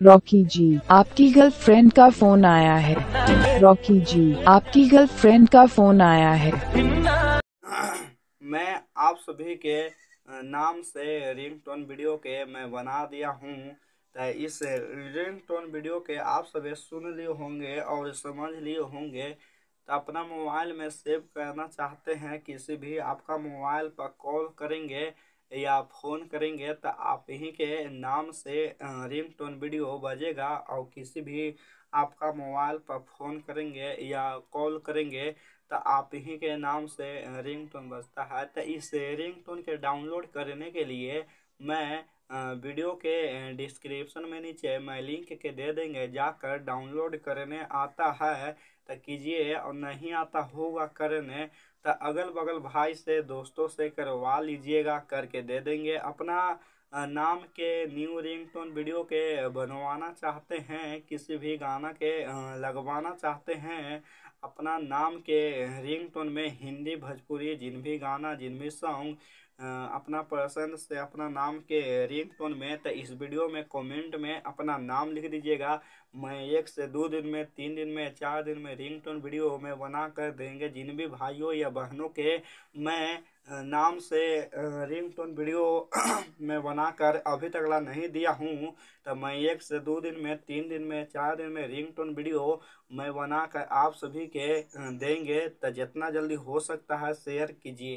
Rocky जी, आपकी girlfriend का phone आया है। रॉकी जी, आपकी गर्लफ्रेंड का फ़ोन आया है। मैं आप सभी के नाम से रिंगटोन वीडियो के मैं बना दिया हूँ। तो इस रिंगटोन वीडियो के आप सभी सुन लिए होंगे और समझ लिए होंगे। तो अपना मोबाइल में सेव करना चाहते हैं, किसी भी आपका मोबाइल पर कॉल करेंगे या फ़ोन करेंगे तो आप ही के नाम से रिंग टोन वीडियो बजेगा और किसी भी आपका मोबाइल पर फ़ोन करेंगे या कॉल करेंगे तो आप ही के नाम से रिंग टोन बजता है। तो इस रिंग टोन के डाउनलोड करने के लिए मैं वीडियो के डिस्क्रिप्शन में नीचे मैं लिंक के दे देंगे, जाकर डाउनलोड करने आता है तो कीजिए, और नहीं आता होगा करने तो अगल बगल भाई से, दोस्तों से करवा लीजिएगा, करके दे देंगे। अपना नाम के न्यू रिंगटोन वीडियो के बनवाना चाहते हैं, किसी भी गाना के लगवाना चाहते हैं, अपना नाम के रिंगटोन में हिंदी, भोजपुरी, जिन भी गाना, जिन भी सॉन्ग अपना पसंद से अपना नाम के रिंग टोन में तो इस वीडियो में कमेंट में अपना नाम लिख दीजिएगा। मैं एक से दो दिन में, तीन दिन में, चार दिन में रिंग टोन वीडियो में बना कर देंगे। जिन भी भाइयों या बहनों के मैं नाम से रिंग टोन वीडियो में बनाकर अभी तक ला नहीं दिया हूँ तो मैं एक से दो दिन में, तीन दिन में, चार दिन में रिंग टोन वीडियो मैं बनाकर आप सभी के देंगे। तो जितना जल्दी हो सकता है शेयर कीजिए।